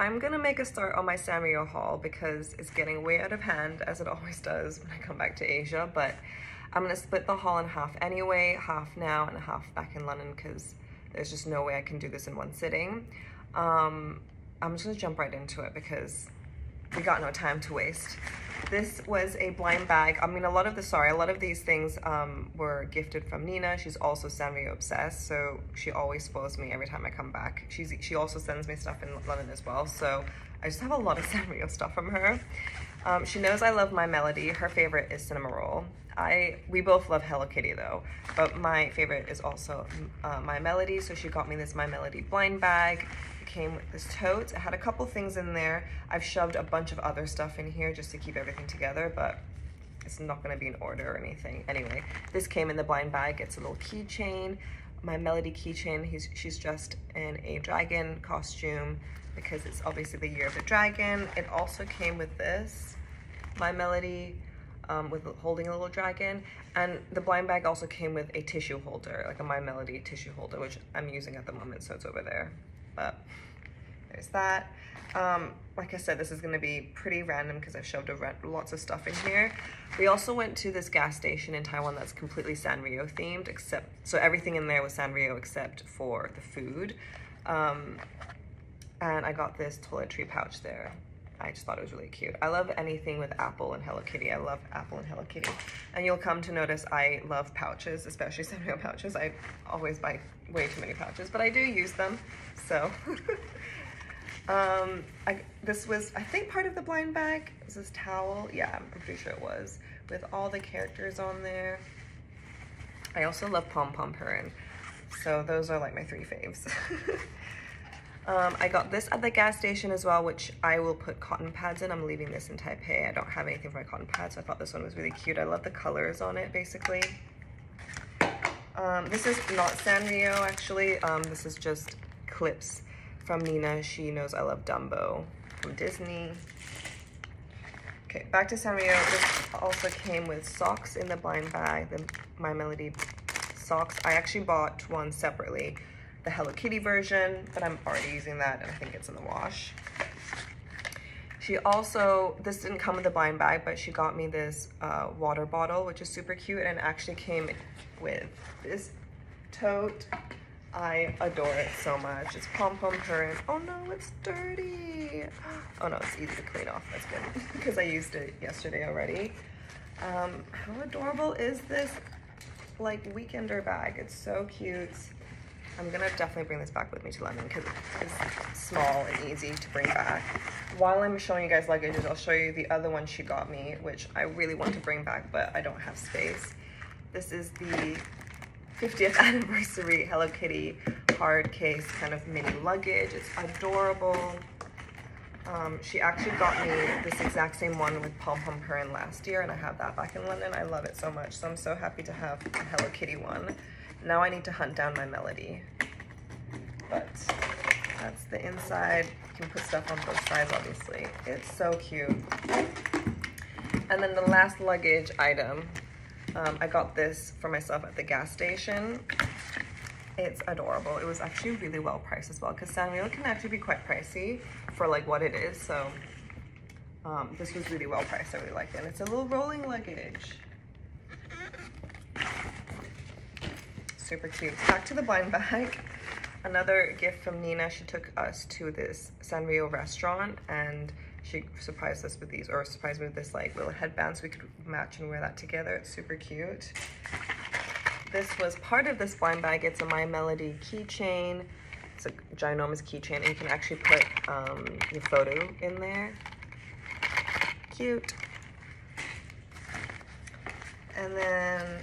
I'm gonna make a start on my Sanrio haul because it's getting way out of hand as it always does when I come back to Asia, but I'm gonna split the haul in half anyway, half now and half back in London because there's just no way I can do this in one sitting. Um, I'm just gonna jump right into it because we got no time to waste. This was a blind bag. I mean, a lot of the, sorry, a lot of these things um, were gifted from Nina. She's also Sanrio obsessed, so she always spoils me every time I come back. She's She also sends me stuff in London as well, so I just have a lot of Sanrio stuff from her. Um, she knows I love My Melody. Her favorite is Cinnamoroll. I We both love Hello Kitty though, but my favorite is also uh, My Melody, so she got me this My Melody blind bag came with this tote. It had a couple things in there. I've shoved a bunch of other stuff in here just to keep everything together, but it's not gonna be in order or anything. Anyway, this came in the blind bag. It's a little keychain. My Melody keychain, he's, she's dressed in a dragon costume because it's obviously the year of the dragon. It also came with this, My Melody, um, with holding a little dragon. And the blind bag also came with a tissue holder, like a My Melody tissue holder, which I'm using at the moment, so it's over there but there's that. Um, like I said, this is gonna be pretty random because I've shoved lots of stuff in here. We also went to this gas station in Taiwan that's completely Sanrio themed, except, so everything in there was Sanrio except for the food. Um, and I got this toiletry pouch there. I just thought it was really cute. I love anything with Apple and Hello Kitty. I love Apple and Hello Kitty. And you'll come to notice I love pouches, especially Sanrio pouches. I always buy way too many pouches, but I do use them, so. um, I, this was, I think, part of the blind bag. Is this towel? Yeah, I'm pretty sure it was. With all the characters on there. I also love Pom Pom Purin. So those are like my three faves. Um, I got this at the gas station as well, which I will put cotton pads in. I'm leaving this in Taipei. I don't have anything for my cotton pads, so I thought this one was really cute. I love the colors on it, basically. Um, this is not Sanrio, actually. Um, this is just clips from Nina. She knows I love Dumbo from Disney. Okay, back to Sanrio. This also came with socks in the blind bag, the My Melody socks. I actually bought one separately the Hello Kitty version, but I'm already using that and I think it's in the wash. She also, this didn't come with the blind bag, but she got me this uh, water bottle, which is super cute and actually came with this tote. I adore it so much. It's Pom Pom Purin. Oh no, it's dirty. Oh no, it's easy to clean off. That's good because I used it yesterday already. Um, how adorable is this like weekender bag? It's so cute. I'm gonna definitely bring this back with me to London because it's small and easy to bring back. While I'm showing you guys luggages, I'll show you the other one she got me, which I really want to bring back, but I don't have space. This is the 50th anniversary Hello Kitty hard case kind of mini luggage. It's adorable. Um, she actually got me this exact same one with Pom Pom Purin last year, and I have that back in London. I love it so much, so I'm so happy to have a Hello Kitty one. Now I need to hunt down my melody. But that's the inside. You can put stuff on both sides, obviously. It's so cute. And then the last luggage item, um, I got this for myself at the gas station. It's adorable. It was actually really well priced as well because Sanrio can actually be quite pricey for like what it is. So um, this was really well priced. I really liked it. And it's a little rolling luggage. super cute. Back to the blind bag. Another gift from Nina. She took us to this Sanrio restaurant and she surprised us with these, or surprised me with this like little headband so we could match and wear that together. It's super cute. This was part of this blind bag. It's a My Melody keychain. It's a ginormous keychain and you can actually put um, your photo in there. Cute. And then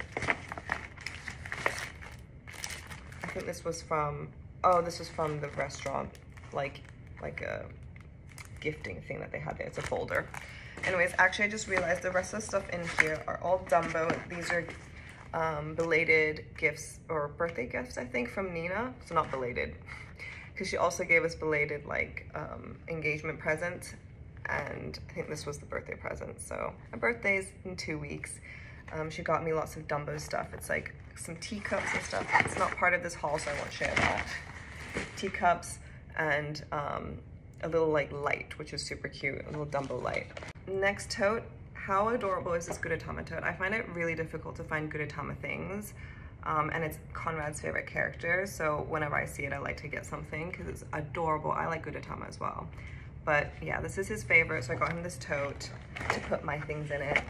I think this was from, oh, this was from the restaurant, like, like a gifting thing that they had there. It's a folder. Anyways, actually, I just realized the rest of the stuff in here are all Dumbo. These are um, belated gifts or birthday gifts, I think, from Nina. So not belated, because she also gave us belated like um, engagement present. And I think this was the birthday present. So my birthday's in two weeks. Um, she got me lots of Dumbo stuff. It's like some teacups and stuff. It's not part of this haul, so I won't share that. Teacups and um, a little like light, which is super cute, a little Dumbo light. Next tote, how adorable is this Gudetama tote? I find it really difficult to find Gudetama things. Um, and it's Conrad's favorite character, so whenever I see it, I like to get something because it's adorable. I like Gudetama as well. But yeah, this is his favorite, so I got him this tote to put my things in it.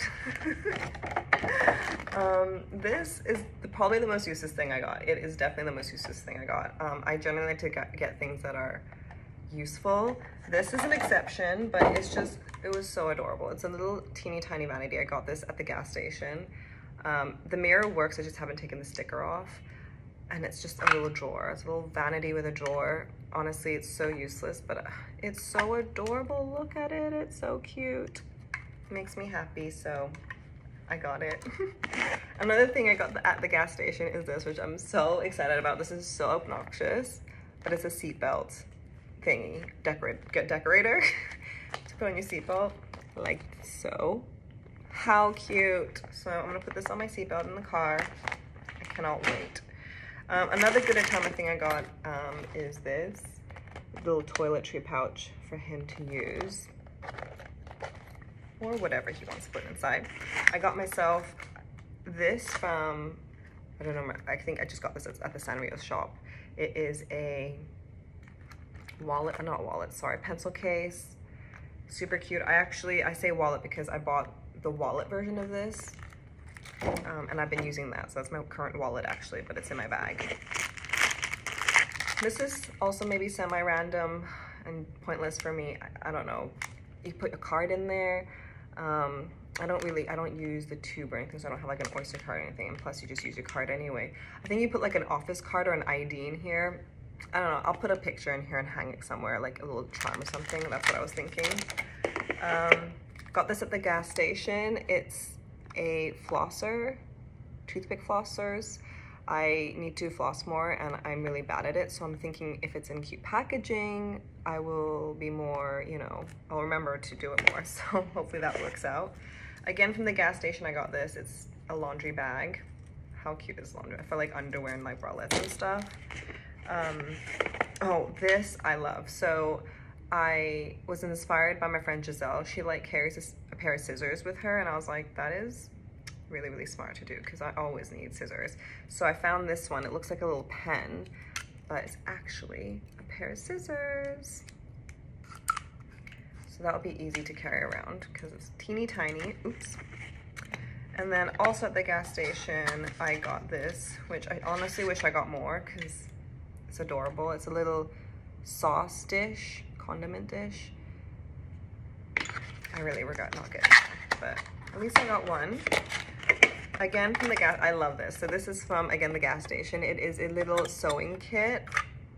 um, this is the, probably the most useless thing I got. It is definitely the most useless thing I got. Um, I generally like to get, get things that are useful. This is an exception, but it's just, it was so adorable. It's a little teeny tiny vanity. I got this at the gas station. Um, the mirror works, I just haven't taken the sticker off and it's just a little drawer. It's a little vanity with a drawer. Honestly, it's so useless, but uh, it's so adorable. Look at it, it's so cute. It makes me happy, so I got it. Another thing I got at the gas station is this, which I'm so excited about. This is so obnoxious, but it's a seatbelt thingy, decorate, decorator to put on your seatbelt, like so. How cute. So I'm gonna put this on my seatbelt in the car. I cannot wait. Um, another Gudetama thing I got um, is this little toiletry pouch for him to use or whatever he wants to put inside. I got myself this from, I don't know, I think I just got this at the Sanrio shop. It is a wallet, uh, not wallet, sorry, pencil case. Super cute. I actually, I say wallet because I bought the wallet version of this um, and I've been using that. So that's my current wallet actually, but it's in my bag. This is also maybe semi-random and pointless for me. I, I, don't know. You put a card in there. Um, I don't really, I don't use the tube or anything, so I don't have like an Oyster card or anything. And plus you just use your card anyway. I think you put like an office card or an ID in here. I don't know, I'll put a picture in here and hang it somewhere, like a little charm or something. That's what I was thinking. Um, got this at the gas station. It's a flosser, toothpick flossers. I need to floss more and I'm really bad at it. So I'm thinking if it's in cute packaging, I will be more, you know, I'll remember to do it more. So hopefully that works out. Again, from the gas station, I got this. It's a laundry bag. How cute is laundry? For like underwear and like bralettes and stuff. Um, oh, this I love. So I was inspired by my friend Giselle. She like carries a, a pair of scissors with her and I was like, that is really, really smart to do because I always need scissors. So I found this one. It looks like a little pen, but it's actually a pair of scissors. So that'll be easy to carry around because it's teeny tiny. Oops. And then also at the gas station, I got this, which I honestly wish I got more because it's adorable. It's a little sauce dish condiment dish. I really regret not getting it, but at least I got one. Again, from the gas, I love this. So this is from, again, the gas station. It is a little sewing kit.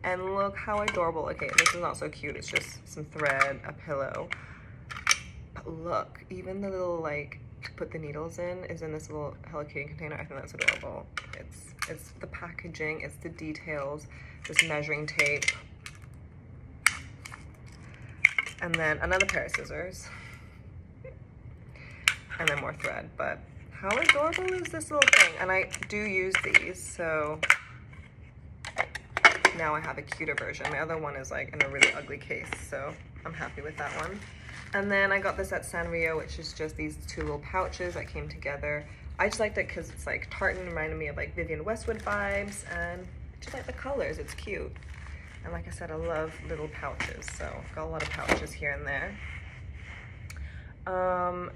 And look how adorable. Okay, this is not so cute. It's just some thread, a pillow. But look, even the little, like, put the needles in is in this little Hello Kitty container. I think that's adorable. It's, it's the packaging, it's the details, this measuring tape, and then another pair of scissors. And then more thread but how adorable is this little thing? And I do use these so now I have a cuter version. My other one is like in a really ugly case so I'm happy with that one and then I got this at Sanrio which is just these two little pouches that came together I just liked it because it's like tartan reminded me of like Vivienne Westwood vibes and I just like the colors it's cute and like I said, I love little pouches, so I've got a lot of pouches here and there. Um,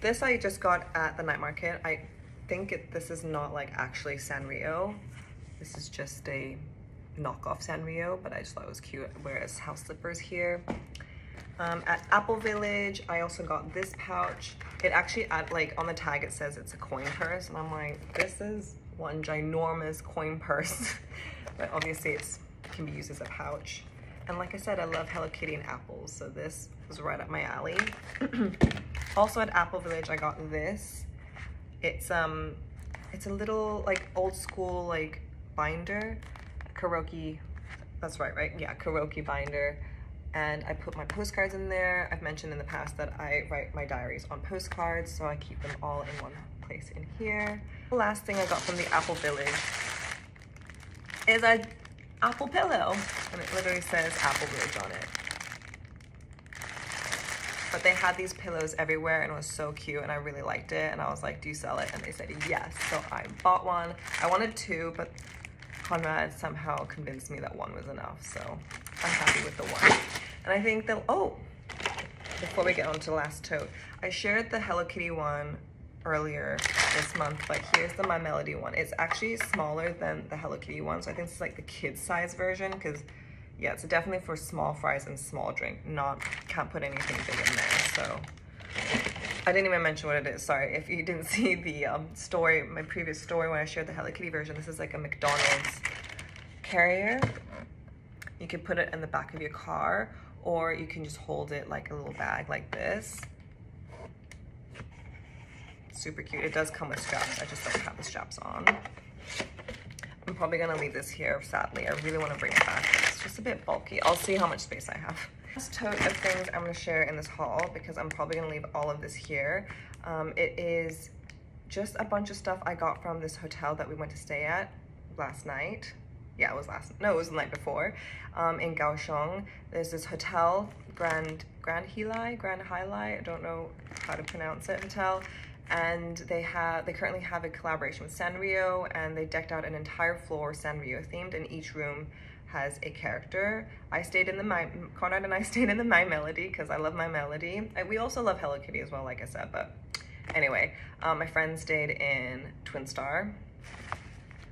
this I just got at the night market. I think it, this is not like actually Sanrio. This is just a knockoff Sanrio, but I just thought it was cute. Whereas house slippers here. Um, at Apple Village, I also got this pouch. It actually, at, like on the tag, it says it's a coin purse. And I'm like, this is one ginormous coin purse. but obviously it's can be used as a pouch. And like I said, I love Hello Kitty and apples, so this was right up my alley. also at Apple Village, I got this. It's um, it's a little like old school like binder, Kuroki. That's right, right? Yeah, Kuroki binder. And I put my postcards in there. I've mentioned in the past that I write my diaries on postcards, so I keep them all in one place in here. The last thing I got from the Apple Village is I apple pillow. And it literally says Apple Ridge on it. But they had these pillows everywhere and it was so cute and I really liked it. And I was like, do you sell it? And they said yes. So I bought one. I wanted two, but Conrad somehow convinced me that one was enough. So happy with the one. And I think that, oh, before we get on to last tote, I shared the Hello Kitty one earlier this month, but here's the My Melody one. It's actually smaller than the Hello Kitty one, so I think it's like the kid size version, because yeah, it's definitely for small fries and small drink, not, can't put anything big in there, so. I didn't even mention what it is, sorry. If you didn't see the um, story, my previous story when I shared the Hello Kitty version, this is like a McDonald's carrier. You can put it in the back of your car, or you can just hold it like a little bag like this super cute. It does come with straps. I just don't have the straps on. I'm probably gonna leave this here, sadly. I really wanna bring it back. It's just a bit bulky. I'll see how much space I have. Last tote of things I'm gonna share in this haul because I'm probably gonna leave all of this here. Um, it is just a bunch of stuff I got from this hotel that we went to stay at last night. Yeah, it was last, no, it was the night before, um, in Kaohsiung. There's this hotel, Grand, Grand Hi-Lai, Grand Hi-Lai, I don't know how to pronounce it, hotel and they have they currently have a collaboration with Sanrio and they decked out an entire floor Sanrio themed and each room has a character. I stayed in the My Conrad and I stayed in the My Melody because I love My Melody. I, we also love Hello Kitty as well, like I said, but anyway, um, my friend stayed in Twin Star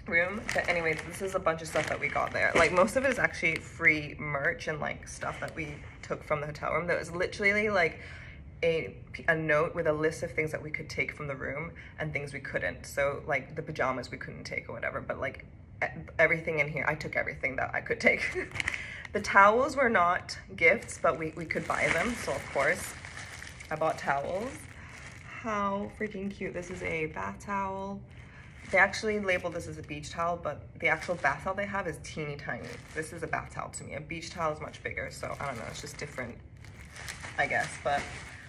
room. But anyways, this is a bunch of stuff that we got there. Like most of it is actually free merch and like stuff that we took from the hotel room that was literally like a, a note with a list of things that we could take from the room and things we couldn't. So like the pajamas we couldn't take or whatever, but like everything in here, I took everything that I could take. the towels were not gifts, but we, we could buy them. So of course I bought towels. How freaking cute. This is a bath towel. They actually label this as a beach towel, but the actual bath towel they have is teeny tiny. This is a bath towel to me. A beach towel is much bigger, so I don't know, it's just different, I guess. But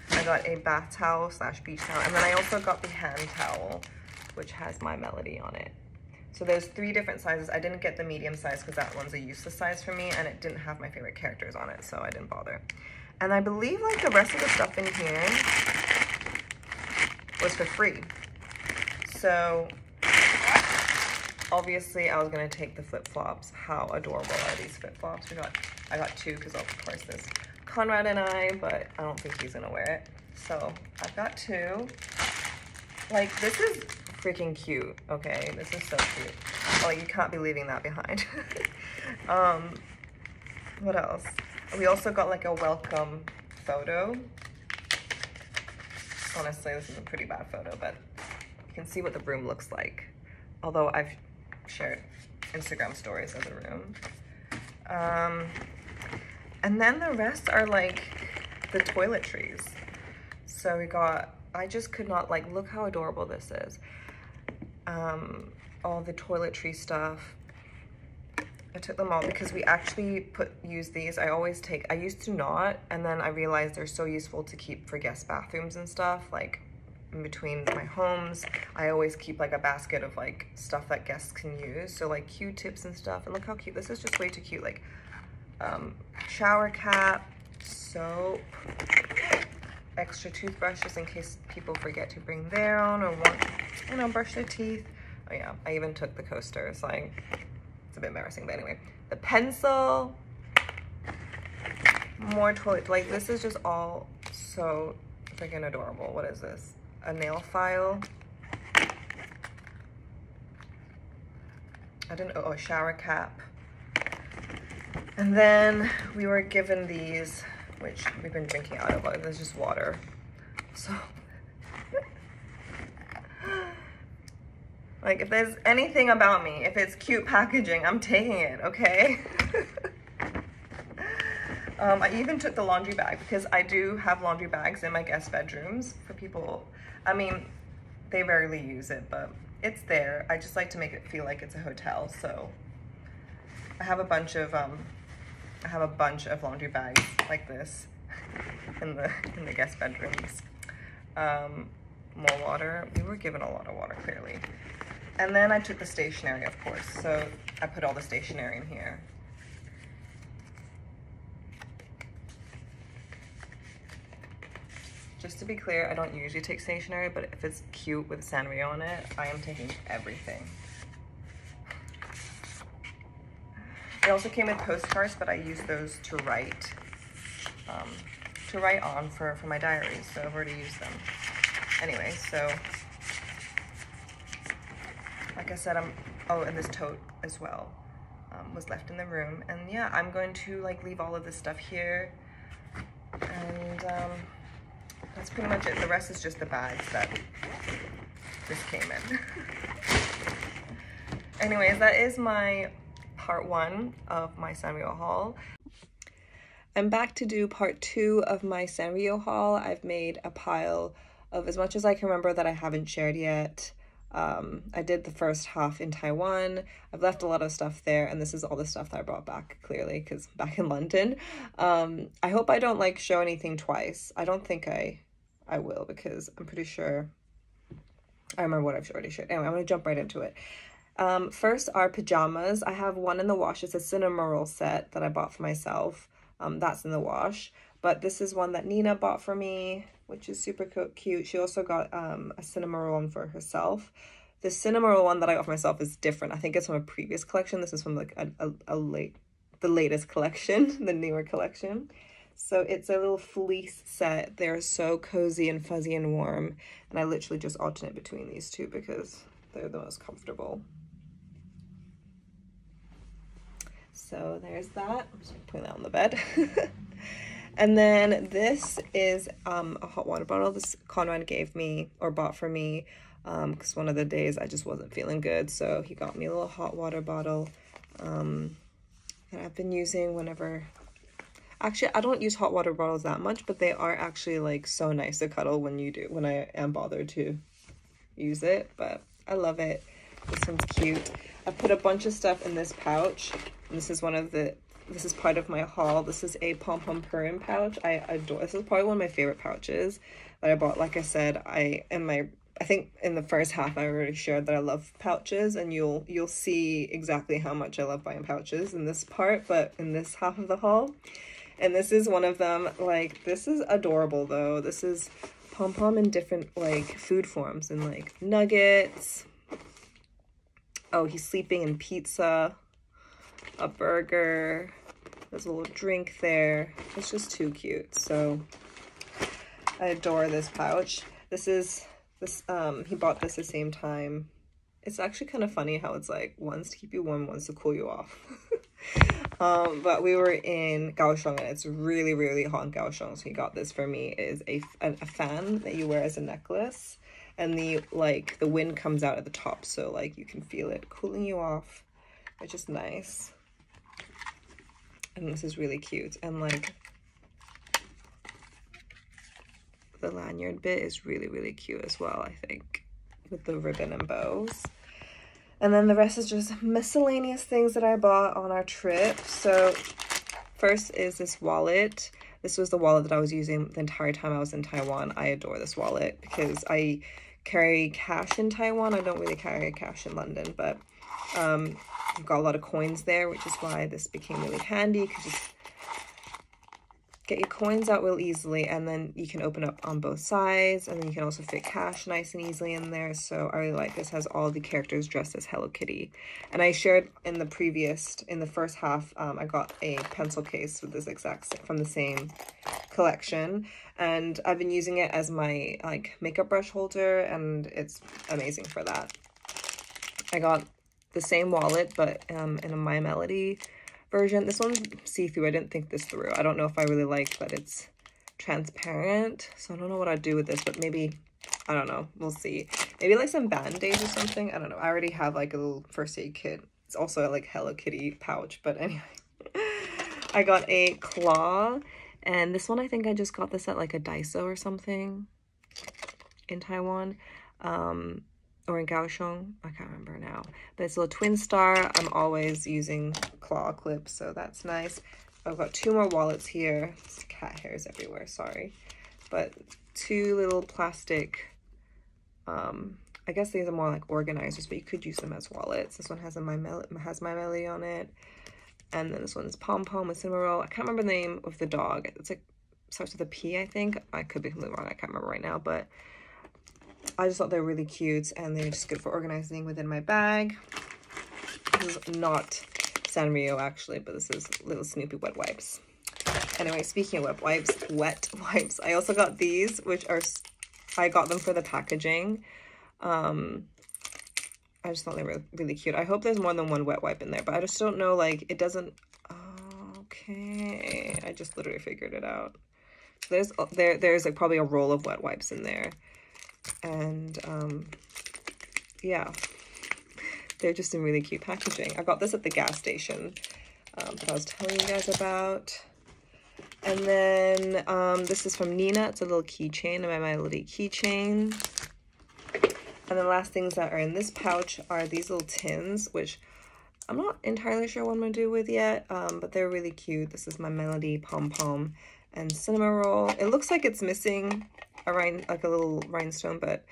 I got a bath towel slash beach towel. And then I also got the hand towel, which has my melody on it. So there's three different sizes. I didn't get the medium size because that one's a useless size for me and it didn't have my favorite characters on it, so I didn't bother. And I believe like the rest of the stuff in here was for free. So obviously I was gonna take the flip-flops. How adorable are these flip-flops? We got, I got two because of course this Conrad and I, but I don't think he's gonna wear it. So I've got two. Like, this is freaking cute, okay? This is so cute. Oh, you can't be leaving that behind. um, what else? We also got like a welcome photo. Honestly, this is a pretty bad photo, but you can see what the room looks like. Although I've shared Instagram stories of the room. Um, and then the rest are like the toiletries. So we got, I just could not like, look how adorable this is. Um, all the toiletry stuff. I took them all because we actually put use these. I always take, I used to not, and then I realized they're so useful to keep for guest bathrooms and stuff. Like in between my homes, I always keep like a basket of like stuff that guests can use. So like Q-tips and stuff. And look how cute, this is just way too cute. Like um, shower cap, soap, extra toothbrushes in case people forget to bring their own or want, you know, brush their teeth. Oh yeah, I even took the coasters. Like, it's a bit embarrassing, but anyway. The pencil, more toilet. Like, this is just all so freaking adorable. What is this? A nail file. I don't know, oh, a shower cap. And then we were given these, which we've been drinking out of, but there's just water. So, like if there's anything about me, if it's cute packaging, I'm taking it, okay? um, I even took the laundry bag because I do have laundry bags in my guest bedrooms for people. I mean, they rarely use it, but it's there. I just like to make it feel like it's a hotel, so I have a bunch of um, I have a bunch of laundry bags like this in the in the guest bedrooms. Um, more water. We were given a lot of water, clearly. And then I took the stationery, of course. So I put all the stationery in here. Just to be clear, I don't usually take stationery, but if it's cute with Sanrio on it, I am taking everything. It also came with postcards, but I use those to write, um, to write on for, for my diaries, so I've already used them. Anyway, so, like I said, I'm, oh, and this tote as well um, was left in the room. And yeah, I'm going to like leave all of this stuff here. And um, that's pretty much it. The rest is just the bags that just came in. Anyways, that is my part one of my Sanrio haul. I'm back to do part two of my Sanrio haul. I've made a pile of as much as I can remember that I haven't shared yet. Um, I did the first half in Taiwan. I've left a lot of stuff there, and this is all the stuff that I brought back, clearly, because back in London. Um, I hope I don't, like, show anything twice. I don't think I, I will, because I'm pretty sure I remember what I've already shared. Anyway, I'm going to jump right into it. Um, first are pajamas. I have one in the wash. It's a Cinnamoroll set that I bought for myself. Um, that's in the wash. But this is one that Nina bought for me which is super cute. She also got um, a Cinnamoroll one for herself. The Cinnamoroll one that I got for myself is different. I think it's from a previous collection. This is from like a, a, a late, the latest collection, the newer collection. So it's a little fleece set. They're so cozy and fuzzy and warm. And I literally just alternate between these two because they're the most comfortable. So there's that. I'm just putting that on the bed. And then this is um, a hot water bottle. This Conrad gave me or bought for me because um, one of the days I just wasn't feeling good. So he got me a little hot water bottle um, that I've been using whenever... Actually, I don't use hot water bottles that much, but they are actually like so nice to cuddle when you do, when I am bothered to use it. But I love it. This one's cute. I put a bunch of stuff in this pouch. this is one of the this is part of my haul. This is a Pom Pom Purin pouch. I adore, this is probably one of my favorite pouches that I bought. Like I said, I, in my, I think in the first half I already shared that I love pouches and you'll, you'll see exactly how much I love buying pouches in this part, but in this half of the haul. And this is one of them, like, this is adorable though. This is Pom Pom in different, like, food forms and, like, nuggets. Oh, he's sleeping in pizza a burger. There's a little drink there. It's just too cute. So I adore this pouch. This is this um he bought this the same time. It's actually kind of funny how it's like one's to keep you warm, one's to cool you off. um, but we were in Kaohsiung and it's really, really hot in Kaohsiung. So he got this for me is a, a, a fan that you wear as a necklace. And the like the wind comes out at the top so like you can feel it cooling you off which is nice and this is really cute. And like the lanyard bit is really really cute as well I think with the ribbon and bows. And then the rest is just miscellaneous things that I bought on our trip. So first is this wallet. This was the wallet that I was using the entire time I was in Taiwan. I adore this wallet because I carry cash in Taiwan. I don't really carry cash in London but um I've got a lot of coins there, which is why this became really handy. You can just get your coins out real easily and then you can open up on both sides and then you can also fit cash nice and easily in there. So I really like this has all the characters dressed as Hello Kitty. And I shared in the previous in the first half um, I got a pencil case with this exact from the same collection. And I've been using it as my like makeup brush holder and it's amazing for that. I got the same wallet, but um, in a My Melody version. This one's see-through. I didn't think this through. I don't know if I really like that it's transparent. So I don't know what I'd do with this, but maybe, I don't know. We'll see. Maybe like some band-aids or something. I don't know. I already have like a little first aid kit. It's also like Hello Kitty pouch, but anyway. I got a claw, and this one I think I just got this at like a Daiso or something in Taiwan. Um, or in Kaohsiung, I can't remember now. But it's a little twin star. I'm always using claw clips, so that's nice. I've got two more wallets here. There's cat hairs everywhere, sorry. But two little plastic um, I guess these are more like organizers, but you could use them as wallets. This one has a my has my melody on it. And then this one's Pom Pom with Cinnamoroll. I can't remember the name of the dog. It's like starts with a P, I think. I could be completely wrong. I can't remember right now, but I just thought they were really cute and they're just good for organizing within my bag. This is not Sanrio actually, but this is Little Snoopy wet wipes. Anyway, speaking of wet wipes, wet wipes. I also got these, which are, I got them for the packaging. Um, I just thought they were really cute. I hope there's more than one wet wipe in there, but I just don't know, like, it doesn't, okay. I just literally figured it out. there's, there, there's like probably a roll of wet wipes in there. And, um, yeah, they're just in really cute packaging. I got this at the gas station um, that I was telling you guys about. And then um, this is from Nina. It's a little keychain, a My Melody keychain. And the last things that are in this pouch are these little tins, which I'm not entirely sure what I'm going to do with yet, um, but they're really cute. This is My Melody Pom Pom and Cinnamoroll. It looks like it's missing a rind, like a little rhinestone, but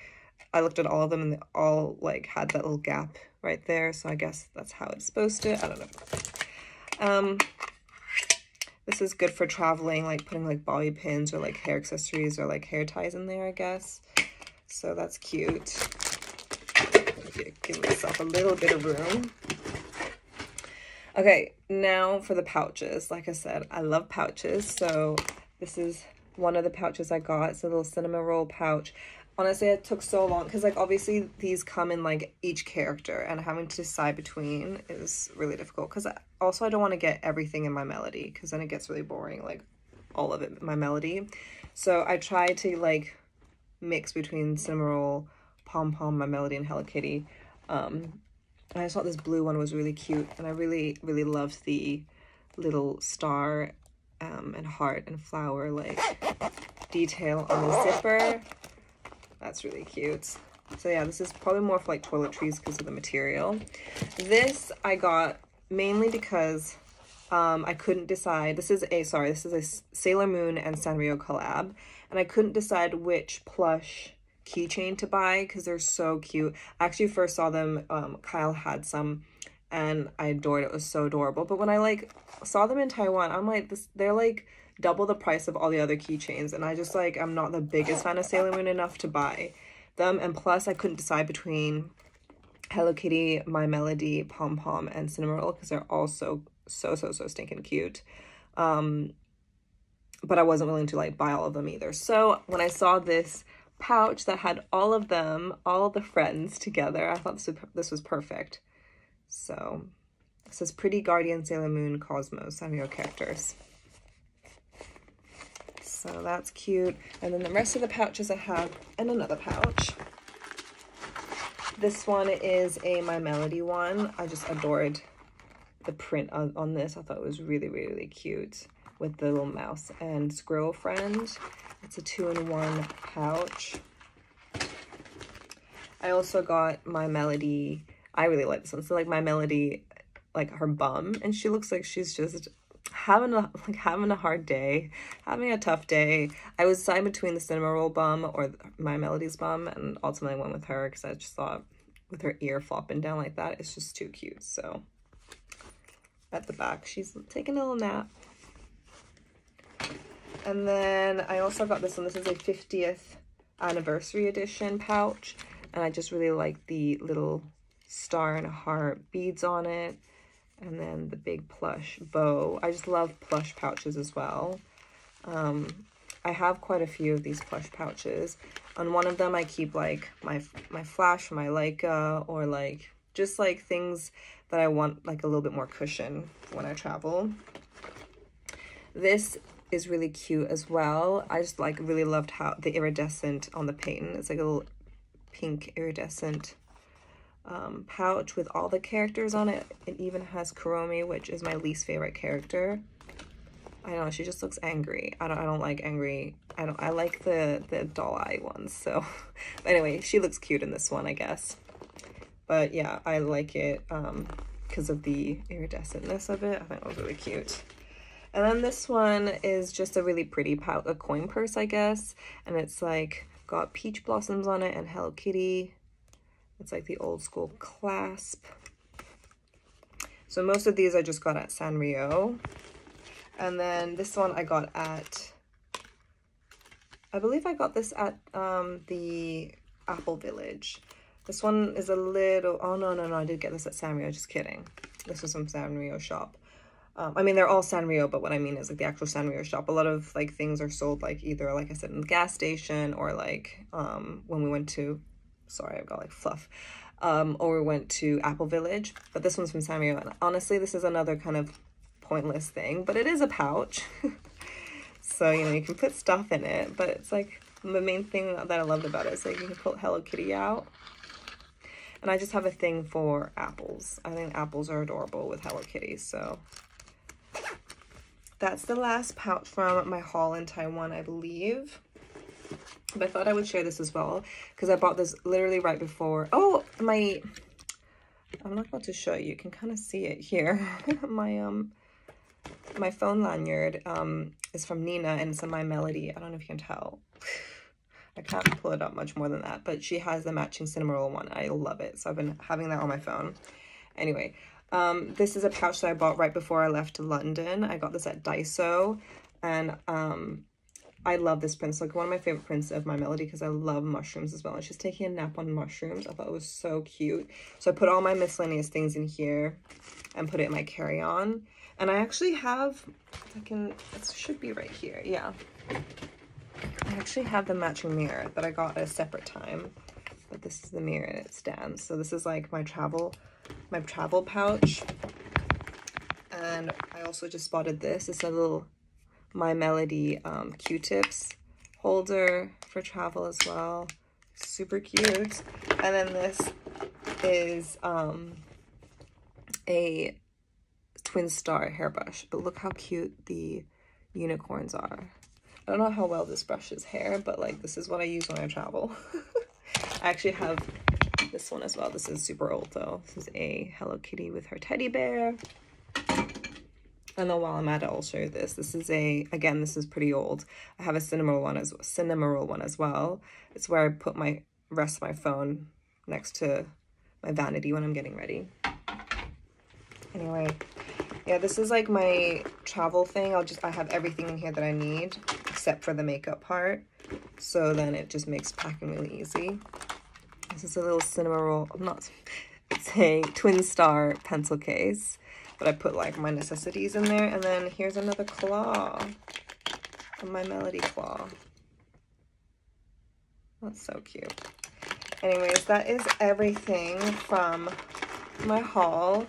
I looked at all of them and they all like had that little gap right there. So I guess that's how it's supposed to. I don't know. Um, this is good for traveling, like putting like bobby pins or like hair accessories or like hair ties in there, I guess. So that's cute. Give myself a little bit of room. Okay, now for the pouches. Like I said, I love pouches. So this is one of the pouches I got. It's a little Cinnamoroll pouch. Honestly it took so long because like obviously these come in like each character and having to decide between is really difficult because also I don't want to get everything in my melody because then it gets really boring like all of it my melody. So I try to like mix between cinema Cinnamoroll, Pom Pom, my melody and Hello Kitty. Um I just thought this blue one was really cute and I really really loved the little star um, and heart and flower like detail on the zipper that's really cute. So yeah, this is probably more for like toiletries because of the material. This I got mainly because um, I couldn't decide. This is a, sorry, this is a Sailor Moon and Sanrio collab. And I couldn't decide which plush keychain to buy because they're so cute. I actually first saw them, um, Kyle had some and I adored it. It was so adorable. But when I like saw them in Taiwan, I'm like, this, they're like double the price of all the other keychains. And I just like, I'm not the biggest fan of Sailor Moon enough to buy them. And plus I couldn't decide between Hello Kitty, My Melody, Pom Pom, and Cinnamoroll because they're all so, so, so, so stinking cute. Um, but I wasn't willing to like buy all of them either. So when I saw this pouch that had all of them, all the friends together, I thought this this was perfect. So this is Pretty Guardian Sailor Moon Cosmos, Sanrio characters. So that's cute. And then the rest of the pouches I have in another pouch. This one is a My Melody one. I just adored the print on, on this. I thought it was really, really cute with the little mouse and squirrel friend. It's a two-in-one pouch. I also got My Melody. I really like this one. So like My Melody, like her bum. And she looks like she's just having a like having a hard day, having a tough day. I was deciding between the Cinnamoroll bum or my Melody's bum, and ultimately went with her because I just thought with her ear flopping down like that, it's just too cute. So at the back, she's taking a little nap. And then I also got this one. This is a 50th anniversary edition pouch. And I just really like the little star and a heart beads on it and then the big plush bow. I just love plush pouches as well. Um, I have quite a few of these plush pouches. On one of them, I keep like my my flash, my Leica, or like just like things that I want like a little bit more cushion when I travel. This is really cute as well. I just like really loved how the iridescent on the paint. It's like a little pink iridescent um, pouch with all the characters on it. It even has Kuromi, which is my least favorite character. I don't know, she just looks angry. I don't I don't like angry. I don't I like the the doll eye ones. So anyway, she looks cute in this one, I guess. But yeah, I like it um because of the iridescentness of it. I think it was really cute. And then this one is just a really pretty pouch, a coin purse, I guess. And it's like got peach blossoms on it and Hello Kitty It's like the old school clasp. So most of these I just got at Sanrio. And then this one I got at, I believe I got this at um, the Apple Village. This one is a little, oh no, no, no, I did get this at Sanrio, just kidding. This was from Sanrio shop. Um, I mean, they're all Sanrio, but what I mean is like the actual Sanrio shop. A lot of like things are sold like either, like I said, in the gas station or like um, when we went to, sorry, I've got like fluff, um, or we went to Apple Village. But this one's from Sanrio. And honestly, this is another kind of pointless thing, but it is a pouch. so, you know, you can put stuff in it, but it's like the main thing that I loved about it is like you can pull Hello Kitty out. And I just have a thing for apples. I think apples are adorable with Hello Kitty, so that's the last pouch from my haul in Taiwan, I believe. But I thought I would share this as well because I bought this literally right before. Oh, my, I'm not about to show you. You can kind of see it here. my, um, my phone lanyard um, is from Nina and it's a My Melody. I don't know if you can tell. I can't pull it up much more than that, but she has the matching Cinnamoroll one. I love it. So I've been having that on my phone. Anyway, um, this is a pouch that I bought right before I left London. I got this at Daiso and um, I love this print. Like one of my favorite prints of My Melody because I love mushrooms as well. And she's taking a nap on mushrooms. I thought it was so cute. So I put all my miscellaneous things in here and put it in my carry-on. And I actually have, I can, it should be right here, yeah. I actually have the matching mirror that I got at a separate time. But this is the mirror and it stands. So this is like my travel, my travel pouch. And I also just spotted this. It's a little My Melody um, Q-tips holder for travel as well. Super cute. And then this is um, a twin star hairbrush, but look how cute the unicorns are. I don't know how well this brushes hair, but like this is what I use when I travel. I actually have this one as well. This is super old though. This is a Hello Kitty with her teddy bear. And then while I'm at it, I'll show this. This is a, again, this is pretty old. I have a Cinnamoroll one as, Cinnamoroll one as well. It's where I put my, rest of my phone next to my vanity when I'm getting ready. Anyway, yeah, this is like my travel thing. I'll just, I have everything in here that I need except for the makeup part. So then it just makes packing really easy. This is a little Cinnamoroll, not, it's a Twin Star pencil case. But I put like my necessities in there. And then here's another claw. My Melody claw. That's so cute. Anyways, that is everything from my haul.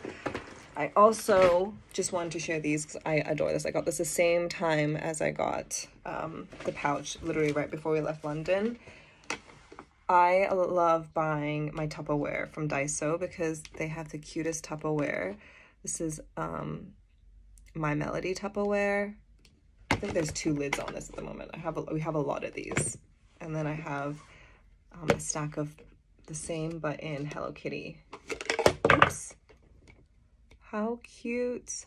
I also just wanted to share these because I adore this. I got this the same time as I got um, the pouch, literally right before we left London. I love buying my Tupperware from Daiso because they have the cutest Tupperware. This is um, My Melody Tupperware. I think there's two lids on this at the moment. I have a, we have a lot of these. And then I have um, a stack of the same but in Hello Kitty. Oops. How cute.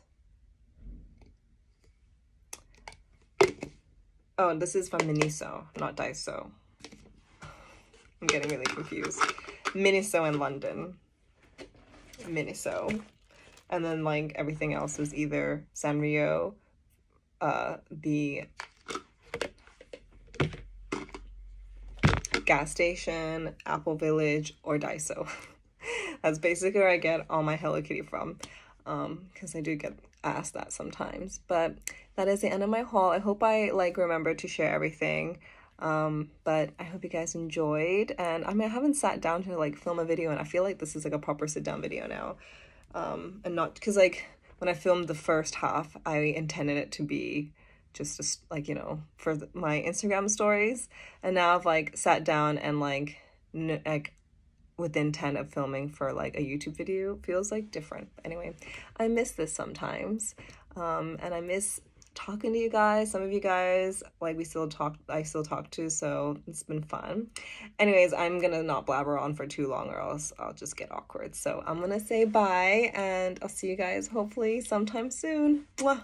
Oh, this is from Miniso, not Daiso. I'm getting really confused. Miniso in London. Miniso. And then like everything else is either Sanrio, uh, the gas station, Apple Village, or Daiso. That's basically where I get all my Hello Kitty from because um, I do get asked that sometimes. But that is the end of my haul. I hope I like remember to share everything. Um, but I hope you guys enjoyed. And I mean, I haven't sat down to like film a video, and I feel like this is like a proper sit down video now. Um, and not because like when I filmed the first half, I intended it to be just a, like you know for the, my Instagram stories, and now I've like sat down and like like with intent of filming for like a YouTube video feels like different. Anyway, I miss this sometimes. Um, and I miss talking to you guys. Some of you guys, like we still talk, I still talk to, so it's been fun. Anyways, I'm gonna not blabber on for too long or else I'll just get awkward. So I'm gonna say bye and I'll see you guys hopefully sometime soon. Mwah.